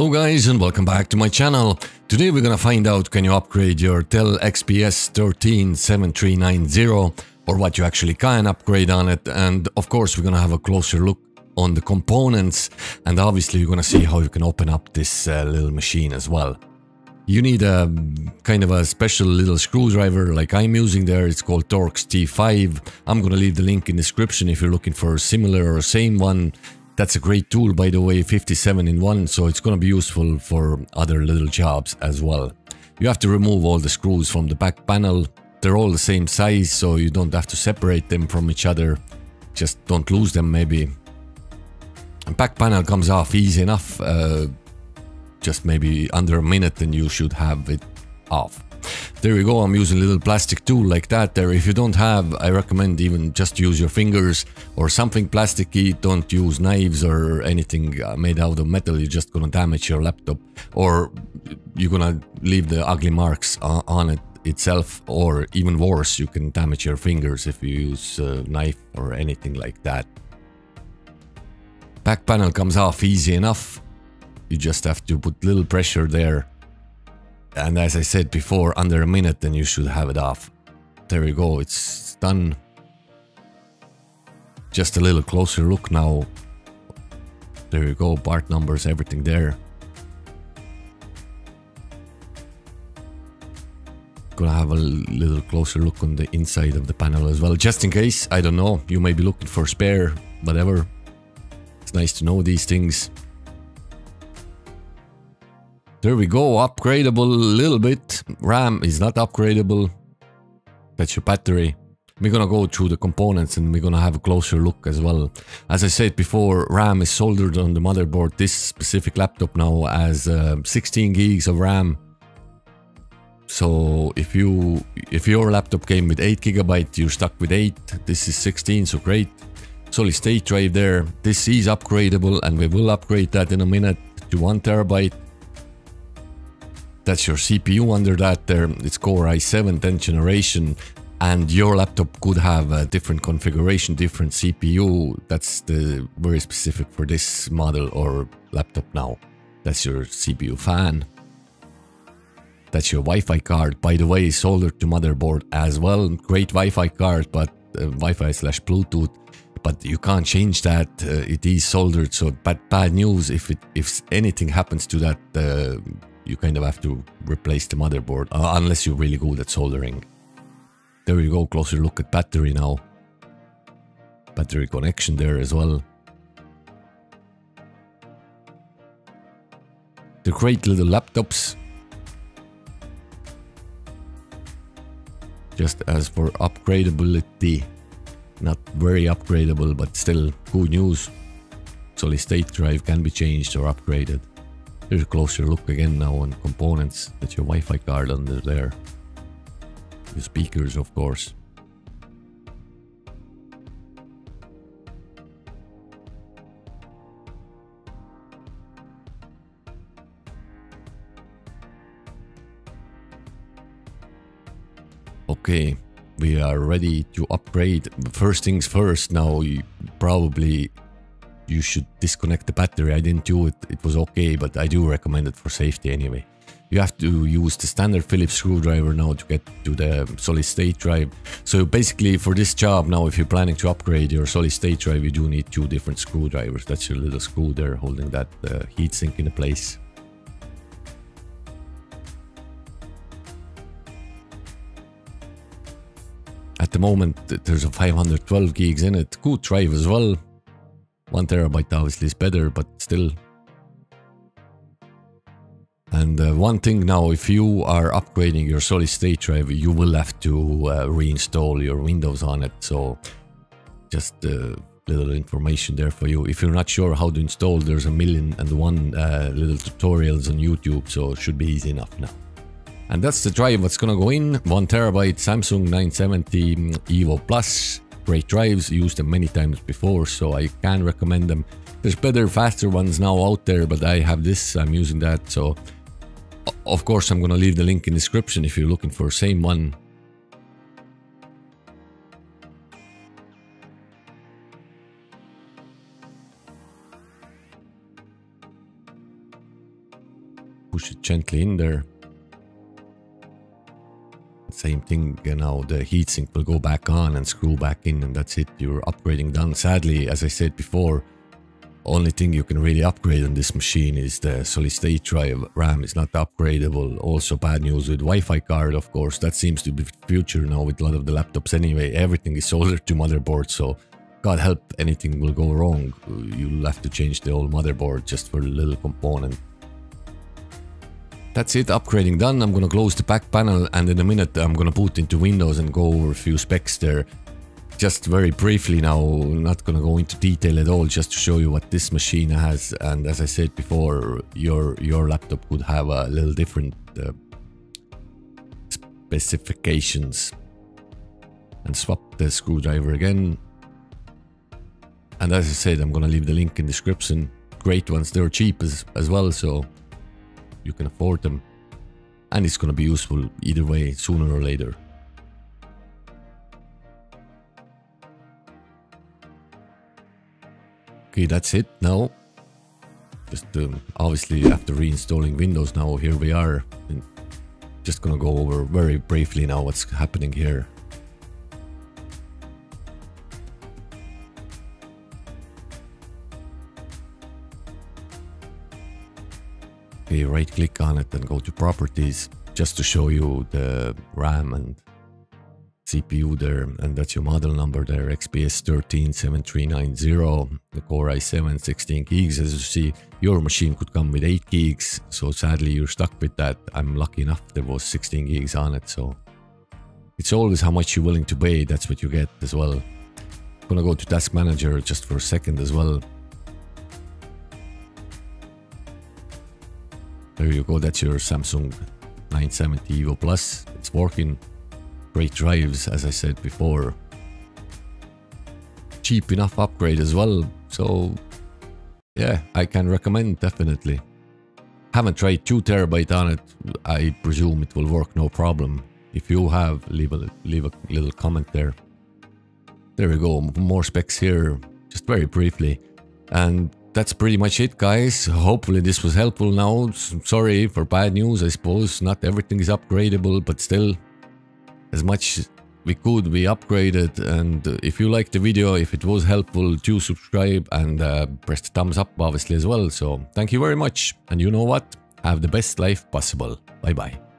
Hello guys and welcome back to my channel. Today we're gonna find out can you upgrade your Dell XPS 137390 or what you actually can upgrade on it and of course we're gonna have a closer look on the components and obviously you're gonna see how you can open up this uh, little machine as well. You need a kind of a special little screwdriver like I'm using there, it's called Torx T5. I'm gonna leave the link in the description if you're looking for a similar or same one. That's a great tool by the way, 57 in 1, so it's gonna be useful for other little jobs as well. You have to remove all the screws from the back panel. They're all the same size, so you don't have to separate them from each other. Just don't lose them maybe. And back panel comes off easy enough. Uh, just maybe under a minute and you should have it off. There you go, I'm using a little plastic tool like that there. If you don't have, I recommend even just use your fingers or something plasticky. Don't use knives or anything uh, made out of metal. You're just gonna damage your laptop or you're gonna leave the ugly marks on it itself or even worse, you can damage your fingers if you use a knife or anything like that. Back panel comes off easy enough. You just have to put little pressure there. And as I said before, under a minute then you should have it off. There you go, it's done. Just a little closer look now. There you go, part numbers, everything there. Gonna have a little closer look on the inside of the panel as well, just in case, I don't know, you may be looking for spare, whatever. It's nice to know these things. There we go, upgradable a little bit. RAM is not upgradable. That's your battery. We're gonna go through the components and we're gonna have a closer look as well. As I said before, RAM is soldered on the motherboard. This specific laptop now has uh, 16 gigs of RAM. So if you if your laptop came with 8 gigabyte, you're stuck with 8. This is 16, so great. Solid state drive there. This is upgradable and we will upgrade that in a minute to 1 terabyte. That's your CPU under that there. It's Core i7 10th generation and your laptop could have a different configuration, different CPU. That's the very specific for this model or laptop now. That's your CPU fan. That's your Wi-Fi card. By the way, soldered to motherboard as well. Great Wi-Fi card, but uh, Wi-Fi slash Bluetooth. But you can't change that. Uh, it is soldered. So, but bad news if it if anything happens to that uh, you kind of have to replace the motherboard, uh, unless you're really good at soldering. There you go, closer look at battery now. Battery connection there as well. They're great little laptops. Just as for upgradability, not very upgradable, but still good news. Solid state drive can be changed or upgraded. Here's a closer look again now on components. That's your Wi-Fi card under there. The speakers, of course. Okay, we are ready to upgrade. First things first, now you probably you should disconnect the battery. I didn't do it, it was okay, but I do recommend it for safety anyway. You have to use the standard Phillips screwdriver now to get to the solid state drive. So basically for this job now, if you're planning to upgrade your solid state drive, you do need two different screwdrivers. That's your little screw there holding that uh, heatsink in place. At the moment, there's a 512 gigs in it. Good drive as well. One terabyte obviously is better, but still. And uh, one thing now, if you are upgrading your solid state drive, you will have to uh, reinstall your Windows on it. So just a uh, little information there for you. If you're not sure how to install, there's a million and one uh, little tutorials on YouTube, so it should be easy enough now. And that's the drive that's gonna go in. One terabyte Samsung 970 Evo Plus great drives, used them many times before, so I can recommend them. There's better, faster ones now out there, but I have this, I'm using that, so of course I'm gonna leave the link in description if you're looking for the same one. push it gently in there. Same thing, you know, the heatsink will go back on and screw back in and that's it, you're upgrading done. Sadly, as I said before, only thing you can really upgrade on this machine is the solid state drive. RAM is not upgradable. Also bad news with Wi-Fi card, of course. That seems to be future now with a lot of the laptops anyway. Everything is soldered to motherboard, so God help anything will go wrong. You'll have to change the old motherboard just for a little component. That's it, upgrading done. I'm gonna close the back panel and in a minute I'm gonna boot into Windows and go over a few specs there. Just very briefly now, not gonna go into detail at all, just to show you what this machine has. And as I said before, your your laptop could have a little different uh, specifications. And swap the screwdriver again. And as I said, I'm gonna leave the link in the description. Great ones, they're cheap as, as well, so you can afford them. And it's gonna be useful either way, sooner or later. Okay, that's it now. Just um, obviously after reinstalling Windows now, here we are. And just gonna go over very briefly now what's happening here. Right click on it and go to properties just to show you the RAM and CPU there and that's your model number there XPS 137390 the Core i7 16 gigs. As you see your machine could come with 8 gigs so sadly you're stuck with that. I'm lucky enough there was 16 gigs on it so it's always how much you're willing to pay that's what you get as well. I'm gonna go to task manager just for a second as well There you go, that's your Samsung 970 Evo Plus. It's working. Great drives, as I said before. Cheap enough upgrade as well, so yeah, I can recommend definitely. Haven't tried 2 terabyte on it, I presume it will work no problem. If you have, leave a, leave a little comment there. There we go, more specs here, just very briefly. And that's pretty much it, guys. Hopefully this was helpful now. Sorry for bad news, I suppose. Not everything is upgradable, but still, as much we could, we upgraded. And if you liked the video, if it was helpful, do subscribe and uh, press the thumbs up, obviously, as well. So thank you very much. And you know what? Have the best life possible. Bye-bye.